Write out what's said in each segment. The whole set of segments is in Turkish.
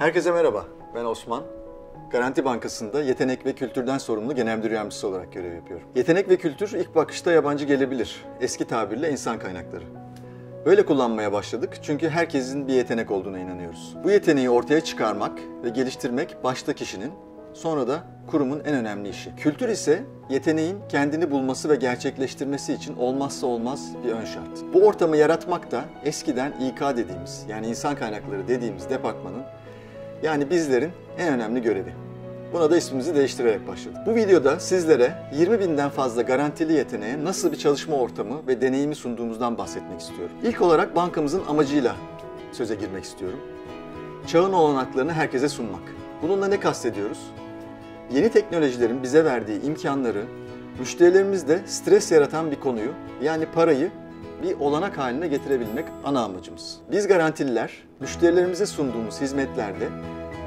Herkese merhaba, ben Osman. Garanti Bankası'nda yetenek ve kültürden sorumlu genel müdür yardımcısı olarak görev yapıyorum. Yetenek ve kültür ilk bakışta yabancı gelebilir. Eski tabirle insan kaynakları. Böyle kullanmaya başladık çünkü herkesin bir yetenek olduğuna inanıyoruz. Bu yeteneği ortaya çıkarmak ve geliştirmek başta kişinin, sonra da kurumun en önemli işi. Kültür ise yeteneğin kendini bulması ve gerçekleştirmesi için olmazsa olmaz bir ön şart. Bu ortamı yaratmak da eskiden İK dediğimiz yani insan kaynakları dediğimiz departmanın yani bizlerin en önemli görevi. Buna da ismimizi değiştirerek başladık. Bu videoda sizlere 20 binden fazla garantili yeteneğe nasıl bir çalışma ortamı ve deneyimi sunduğumuzdan bahsetmek istiyorum. İlk olarak bankamızın amacıyla söze girmek istiyorum. Çağın olanaklarını herkese sunmak. Bununla ne kastediyoruz? Yeni teknolojilerin bize verdiği imkanları müşterilerimizde stres yaratan bir konuyu yani parayı bir olanak haline getirebilmek ana amacımız. Biz garantililer müşterilerimize sunduğumuz hizmetlerde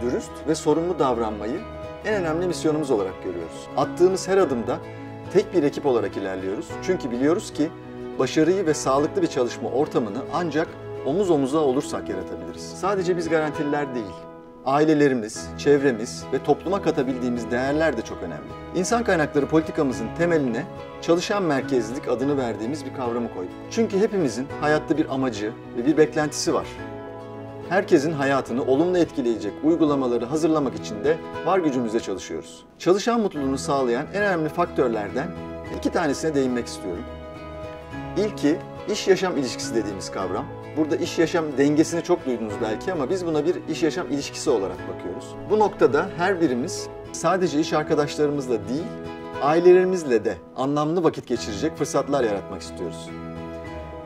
dürüst ve sorumlu davranmayı en önemli misyonumuz olarak görüyoruz. Attığımız her adımda tek bir ekip olarak ilerliyoruz. Çünkü biliyoruz ki başarıyı ve sağlıklı bir çalışma ortamını ancak omuz omuza olursak yaratabiliriz. Sadece biz garantililer değil, ailelerimiz, çevremiz ve topluma katabildiğimiz değerler de çok önemli. İnsan kaynakları politikamızın temeline çalışan merkezlilik adını verdiğimiz bir kavramı koyduk. Çünkü hepimizin hayatta bir amacı ve bir beklentisi var. Herkesin hayatını olumlu etkileyecek uygulamaları hazırlamak için de var gücümüzle çalışıyoruz. Çalışan mutluluğunu sağlayan en önemli faktörlerden iki tanesine değinmek istiyorum. İlki iş-yaşam ilişkisi dediğimiz kavram. Burada iş-yaşam dengesini çok duydunuz belki ama biz buna bir iş-yaşam ilişkisi olarak bakıyoruz. Bu noktada her birimiz sadece iş arkadaşlarımızla değil, ailelerimizle de anlamlı vakit geçirecek fırsatlar yaratmak istiyoruz.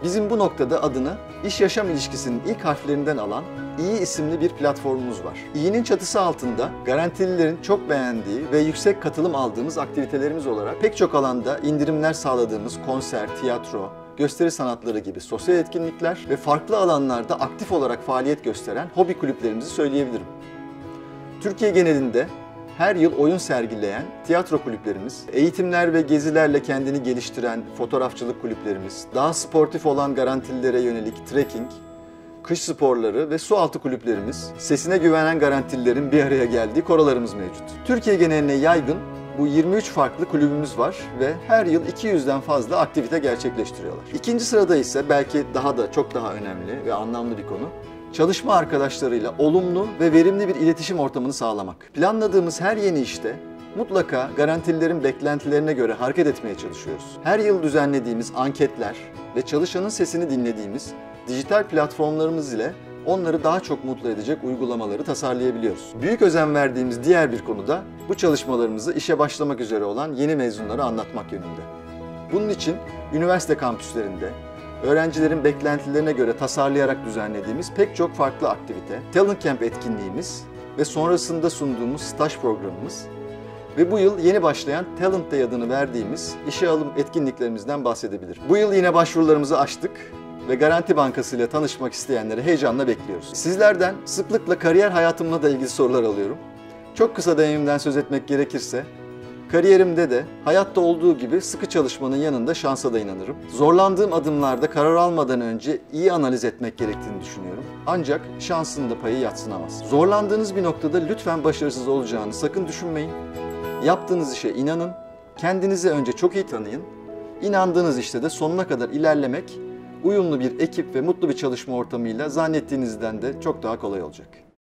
Bizim bu noktada adını iş-yaşam ilişkisinin ilk harflerinden alan İyi isimli bir platformumuz var. İyi'nin çatısı altında garantililerin çok beğendiği ve yüksek katılım aldığımız aktivitelerimiz olarak pek çok alanda indirimler sağladığımız konser, tiyatro, gösteri sanatları gibi sosyal etkinlikler ve farklı alanlarda aktif olarak faaliyet gösteren hobi kulüplerimizi söyleyebilirim. Türkiye genelinde her yıl oyun sergileyen tiyatro kulüplerimiz, eğitimler ve gezilerle kendini geliştiren fotoğrafçılık kulüplerimiz, daha sportif olan garantililere yönelik trekking, kış sporları ve su altı kulüplerimiz, sesine güvenen garantililerin bir araya geldiği korolarımız mevcut. Türkiye geneline yaygın bu 23 farklı kulübümüz var ve her yıl 200'den fazla aktivite gerçekleştiriyorlar. İkinci sırada ise belki daha da çok daha önemli ve anlamlı bir konu çalışma arkadaşlarıyla olumlu ve verimli bir iletişim ortamını sağlamak. Planladığımız her yeni işte mutlaka garantililerin beklentilerine göre hareket etmeye çalışıyoruz. Her yıl düzenlediğimiz anketler ve çalışanın sesini dinlediğimiz dijital platformlarımız ile onları daha çok mutlu edecek uygulamaları tasarlayabiliyoruz. Büyük özen verdiğimiz diğer bir konu da bu çalışmalarımızı işe başlamak üzere olan yeni mezunlara anlatmak yönünde. Bunun için üniversite kampüslerinde, öğrencilerin beklentilerine göre tasarlayarak düzenlediğimiz pek çok farklı aktivite, Talent Camp etkinliğimiz ve sonrasında sunduğumuz staj programımız ve bu yıl yeni başlayan Talent Day adını verdiğimiz işe alım etkinliklerimizden bahsedebilirim. Bu yıl yine başvurularımızı açtık ve Garanti Bankası ile tanışmak isteyenleri heyecanla bekliyoruz. Sizlerden sıklıkla kariyer hayatımla da ilgili sorular alıyorum. Çok kısa deneyimden söz etmek gerekirse, Kariyerimde de hayatta olduğu gibi sıkı çalışmanın yanında şansa da inanırım. Zorlandığım adımlarda karar almadan önce iyi analiz etmek gerektiğini düşünüyorum. Ancak şansın da payı yatsınamaz. Zorlandığınız bir noktada lütfen başarısız olacağını sakın düşünmeyin. Yaptığınız işe inanın. Kendinizi önce çok iyi tanıyın. İnandığınız işte de sonuna kadar ilerlemek uyumlu bir ekip ve mutlu bir çalışma ortamıyla zannettiğinizden de çok daha kolay olacak.